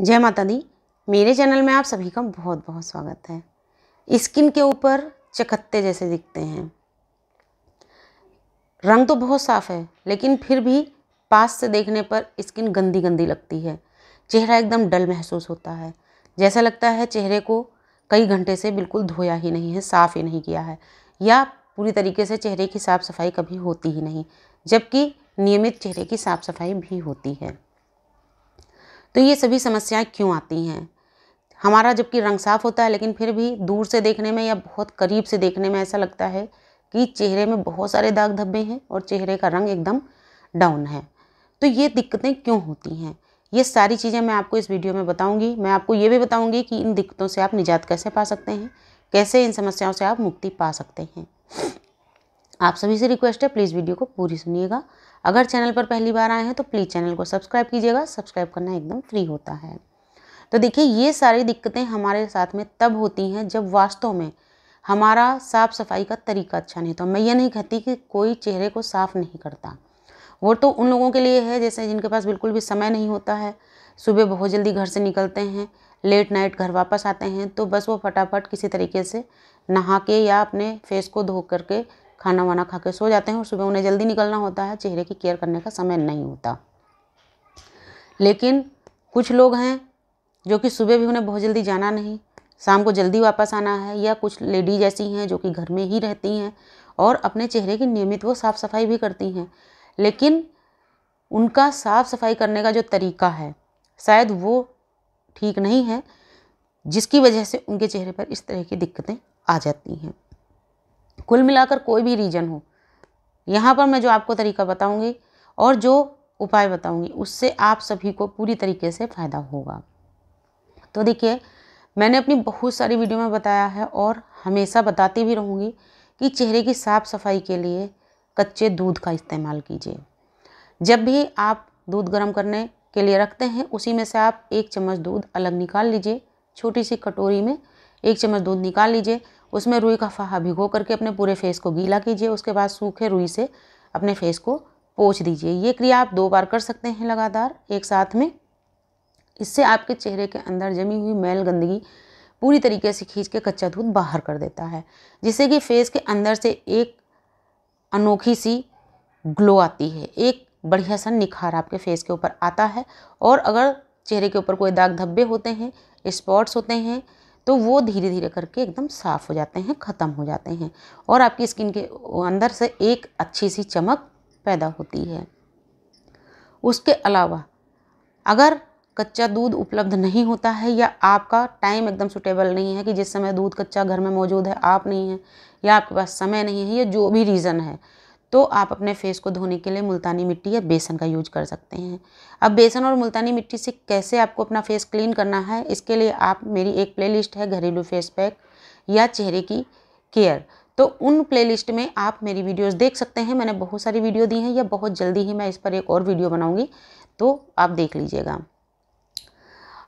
जय माता दी। मेरे चैनल में आप सभी का बहुत बहुत स्वागत है। स्किन के ऊपर चकत्ते जैसे दिखते हैं। रंग तो बहुत साफ़ है, लेकिन फिर भी पास से देखने पर स्किन गंदी गंदी लगती है। चेहरा एकदम डल महसूस होता है। जैसा लगता है चेहरे को कई घंटे से बिल्कुल धोया ही नहीं है, साफ़ ही नहीं किया है। या पूरी तरीके से चेहरे की साफ़ सफ़ाई कभी होती ही नहीं, जबकि नियमित चेहरे की साफ़ सफ़ाई भी होती है। तो ये सभी समस्याएँ क्यों आती हैं? हमारा जबकि रंग साफ़ होता है, लेकिन फिर भी दूर से देखने में या बहुत करीब से देखने में ऐसा लगता है कि चेहरे में बहुत सारे दाग धब्बे हैं और चेहरे का रंग एकदम डाउन है। तो ये दिक्कतें क्यों होती हैं? ये सारी चीज़ें मैं आपको इस वीडियो में बताऊँगी। मैं आपको ये भी बताऊँगी कि इन दिक्कतों से आप निजात कैसे पा सकते हैं? कैसे इन समस्याओं से आप मुक्ति पा सकते हैं? आप सभी से रिक्वेस्ट है प्लीज़ वीडियो को पूरी सुनिएगा। अगर चैनल पर पहली बार आए हैं तो प्लीज़ चैनल को सब्सक्राइब कीजिएगा। सब्सक्राइब करना एकदम फ्री होता है। तो देखिए, ये सारी दिक्कतें हमारे साथ में तब होती हैं जब वास्तव में हमारा साफ़ सफ़ाई का तरीका अच्छा नहीं तो मैं ये नहीं कहती कि कोई चेहरे को साफ़ नहीं करता। वो तो उन लोगों के लिए है, जैसे जिनके पास बिल्कुल भी समय नहीं होता है। सुबह बहुत जल्दी घर से निकलते हैं लेट नाइट घर वापस आते हैं तो बस वो फटाफट किसी तरीके से नहा के या अपने फेस को धो करके खाना वाना खा के सो जाते हैं और सुबह उन्हें जल्दी निकलना होता है। चेहरे की केयर करने का समय नहीं होता। लेकिन कुछ लोग हैं जो कि सुबह भी उन्हें बहुत जल्दी जाना नहीं, शाम को जल्दी वापस आना है या कुछ लेडीज़ ऐसी हैं जो कि घर में ही रहती हैं और अपने चेहरे की नियमित वो साफ़ सफ़ाई भी करती हैं। लेकिन उनका साफ़ सफ़ाई करने का जो तरीका है, शायद वो ठीक नहीं है, जिसकी वजह से उनके चेहरे पर इस तरह की दिक्कतें आ जाती हैं। कुल मिलाकर कोई भी रीजन हो। यहाँ पर मैं जो आपको तरीका बताऊँगी और जो उपाय बताऊँगी, उससे आप सभी को पूरी तरीके से फ़ायदा होगा। तो देखिए, मैंने अपनी बहुत सारी वीडियो में बताया है और हमेशा बताती भी रहूँगी कि चेहरे की साफ़ सफ़ाई के लिए कच्चे दूध का इस्तेमाल कीजिए। जब भी आप दूध गर्म करने के लिए रखते हैं, उसी में से आप एक चम्मच दूध अलग निकाल लीजिए। छोटी सी कटोरी में एक चम्मच दूध निकाल लीजिए। उसमें रुई का फाहा भिगो करके अपने पूरे फेस को गीला कीजिए, उसके बाद सूखे रुई से अपने फेस को पोछ दीजिए। ये क्रिया आप दो बार कर सकते हैं लगातार, एक साथ में। इससे आपके चेहरे के अंदर जमी हुई मैल गंदगी पूरी तरीके से खींच के कच्चा दूध बाहर कर देता है, जिससे कि फेस के अंदर से एक अनोखी सी ग्लो आती है, एक बढ़िया सा निखार आपके फेस के ऊपर आता है। और अगर चेहरे के ऊपर कोई दाग धब्बे होते हैं, स्पॉट्स होते हैं तो वो धीरे धीरे करके एकदम साफ़ हो जाते हैं, ख़त्म हो जाते हैं और आपकी स्किन के अंदर से एक अच्छी सी चमक पैदा होती है। उसके अलावा, अगर कच्चा दूध उपलब्ध नहीं होता है या आपका टाइम एकदम सुटेबल नहीं है कि जिस समय दूध कच्चा घर में मौजूद है, आप नहीं हैं या आपके पास समय नहीं है या जो भी रीज़न है तो आप अपने फेस को धोने के लिए मुल्तानी मिट्टी या बेसन का यूज़ कर सकते हैं। अब बेसन और मुल्तानी मिट्टी से कैसे आपको अपना फेस क्लीन करना है, इसके लिए आप मेरी एक प्लेलिस्ट है घरेलू फेस पैक या चेहरे की केयर तो उन प्लेलिस्ट में आप मेरी वीडियोस देख सकते हैं, मैंने बहुत सारी वीडियो दी हैं या बहुत जल्दी ही मैं इस पर एक और वीडियो बनाऊँगी तो आप देख लीजिएगा।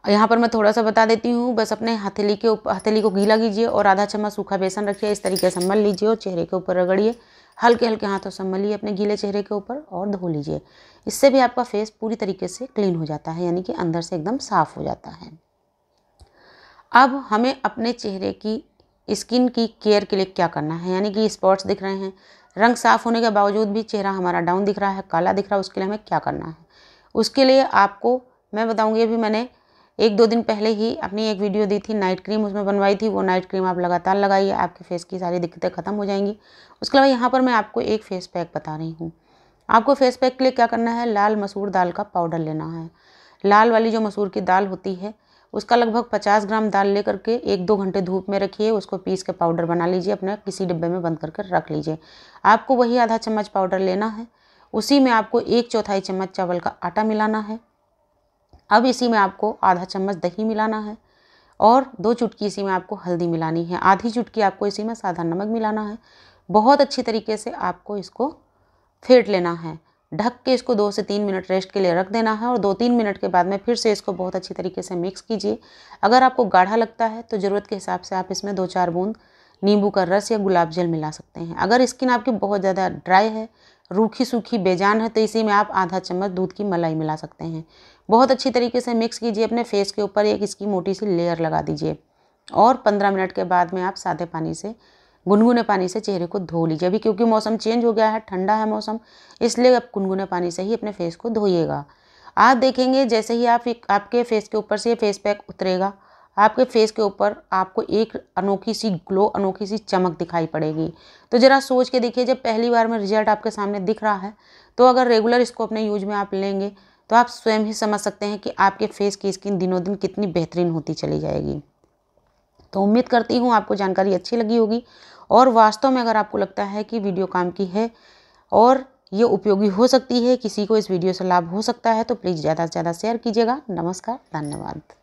यहाँ पर मैं थोड़ा सा बता देती हूँ, बस अपने हथेली के ऊपर हथेली को गीला कीजिए और आधा चम्मच सूखा बेसन रखिए, इस तरीके से मल लीजिए और चेहरे के ऊपर रगड़िए। हल्के हल्के हाथों से मलिए अपने गीले चेहरे के ऊपर और धो लीजिए। इससे भी आपका फेस पूरी तरीके से क्लीन हो जाता है, यानी कि अंदर से एकदम साफ़ हो जाता है। अब हमें अपने चेहरे की, स्किन की केयर के लिए क्या करना है? यानी कि स्पॉट्स दिख रहे हैं। रंग साफ़ होने के बावजूद भी चेहरा हमारा डाउन दिख रहा है, काला दिख रहा है, उसके लिए हमें क्या करना है? उसके लिए आपको, मैं बताऊँगी, अभी मैंने एक दो दिन पहले ही अपनी एक वीडियो दी थी नाइट क्रीम उसमें बनवाई थी, वो नाइट क्रीम आप लगातार लगाइए, आपके फेस की सारी दिक्कतें ख़त्म हो जाएँगी। उसके अलावा यहाँ पर मैं आपको एक फेस पैक बता रही हूँ। आपको फेस पैक के लिए क्या करना है, लाल मसूर दाल का पाउडर लेना है। लाल वाली जो मसूर की दाल होती है, उसका लगभग पचास ग्राम दाल ले करके एक दो घंटे धूप में रखिए, उसको पीस के पाउडर बना लीजिए, अपने किसी डिब्बे में बंद करके रख लीजिए। आपको वही आधा चम्मच पाउडर लेना है, उसी में आपको एक चौथाई चम्मच चावल का आटा मिलाना है। अब इसी में आपको आधा चम्मच दही मिलाना है और दो चुटकी इसी में आपको हल्दी मिलानी है। आधी चुटकी आपको इसी में साधा नमक मिलाना है। बहुत अच्छी तरीके से आपको इसको फेंट लेना है। ढक के इसको दो से तीन मिनट रेस्ट के लिए रख देना है और दो तीन मिनट के बाद में फिर से इसको बहुत अच्छी तरीके से मिक्स कीजिए। अगर आपको गाढ़ा लगता है तो ज़रूरत के हिसाब से आप इसमें दो चार बूंद नींबू का रस या गुलाब जल मिला सकते हैं। अगर स्किन आपकी बहुत ज़्यादा ड्राई है, रूखी सूखी बेजान है तो इसी में आप आधा चम्मच दूध की मलाई मिला सकते हैं। बहुत अच्छी तरीके से मिक्स कीजिए अपने फेस के ऊपर, एक इसकी मोटी सी लेयर लगा दीजिए और पंद्रह मिनट के बाद में आप सादे पानी से, गुनगुने पानी से चेहरे को धो लीजिए। अभी क्योंकि मौसम चेंज हो गया है, ठंडा है मौसम, इसलिए आप गुनगुने पानी से ही अपने फेस को धोइएगा। आप देखेंगे जैसे ही आप आपके फेस के ऊपर से ये फेस पैक उतरेगा आपके फेस के ऊपर आपको एक अनोखी सी ग्लो अनोखी सी चमक दिखाई पड़ेगी। तो ज़रा सोच के देखिए, जब पहली बार में रिज़ल्ट आपके सामने दिख रहा है तो अगर रेगुलर इसको अपने यूज़ में आप लेंगे तो आप स्वयं ही समझ सकते हैं कि आपके फेस की स्किन दिनों दिन कितनी बेहतरीन होती चली जाएगी। तो उम्मीद करती हूँ आपको जानकारी अच्छी लगी होगी और वास्तव में अगर आपको लगता है कि वीडियो काम की है और ये उपयोगी हो सकती है, किसी को इस वीडियो से लाभ हो सकता है तो प्लीज़ ज़्यादा से ज़्यादा शेयर कीजिएगा। नमस्कार, धन्यवाद।